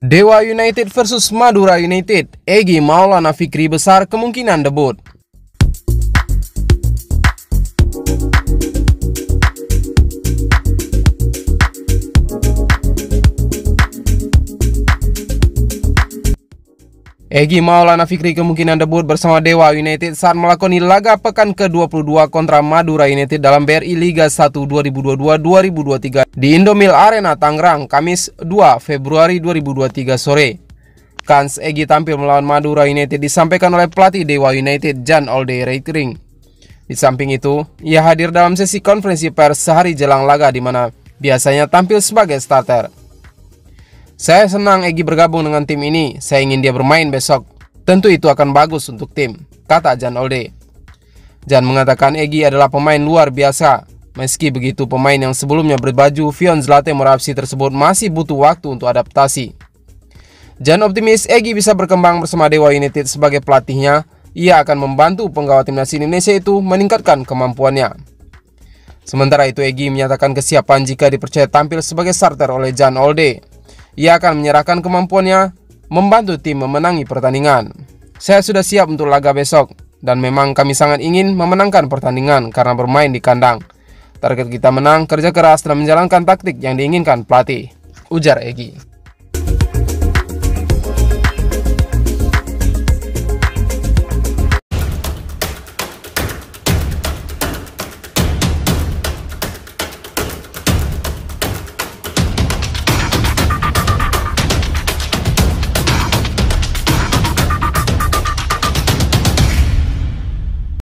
Dewa United versus Madura United. Egi Maulana Fikri besar kemungkinan debut. Egi Maulana Fikri kemungkinan debut bersama Dewa United saat melakoni laga pekan ke-22 kontra Madura United dalam BRI Liga 1 2022-2023 di Indomil Arena Tangerang, Kamis 2 Februari 2023 sore. Kans Egi tampil melawan Madura United disampaikan oleh pelatih Dewa United Jan Olde Reitring. Di samping itu, ia hadir dalam sesi konferensi pers sehari jelang laga di mana biasanya tampil sebagai starter. Saya senang Egi bergabung dengan tim ini. Saya ingin dia bermain besok. Tentu itu akan bagus untuk tim, kata Jan Olde. Jan mengatakan Egi adalah pemain luar biasa. Meski begitu, pemain yang sebelumnya berbaju Vion Zlate Moravsi tersebut masih butuh waktu untuk adaptasi. Jan optimis Egi bisa berkembang bersama Dewa United sebagai pelatihnya. Ia akan membantu penggawa timnas Indonesia itu meningkatkan kemampuannya. Sementara itu Egi menyatakan kesiapan jika dipercaya tampil sebagai starter oleh Jan Olde. Ia akan menyerahkan kemampuannya membantu tim memenangi pertandingan. Saya sudah siap untuk laga besok dan memang kami sangat ingin memenangkan pertandingan karena bermain di kandang. Target kita menang, kerja keras dan menjalankan taktik yang diinginkan pelatih. Ujar Egi.